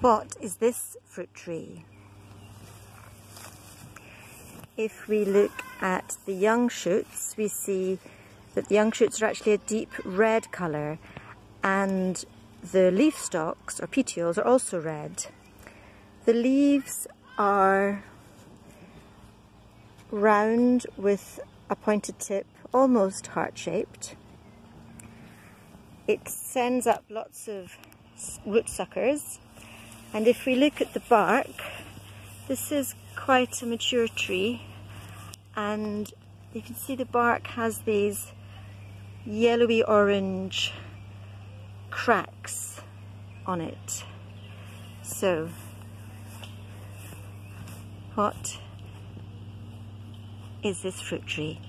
What is this fruit tree? If we look at the young shoots, we see that the young shoots are actually a deep red colour and the leaf stalks or petioles are also red. The leaves are round with a pointed tip, almost heart-shaped. It sends up lots of root suckers and if we look at the bark, this is quite a mature tree and you can see the bark has these yellowy orange cracks on it. So, what is this fruit tree?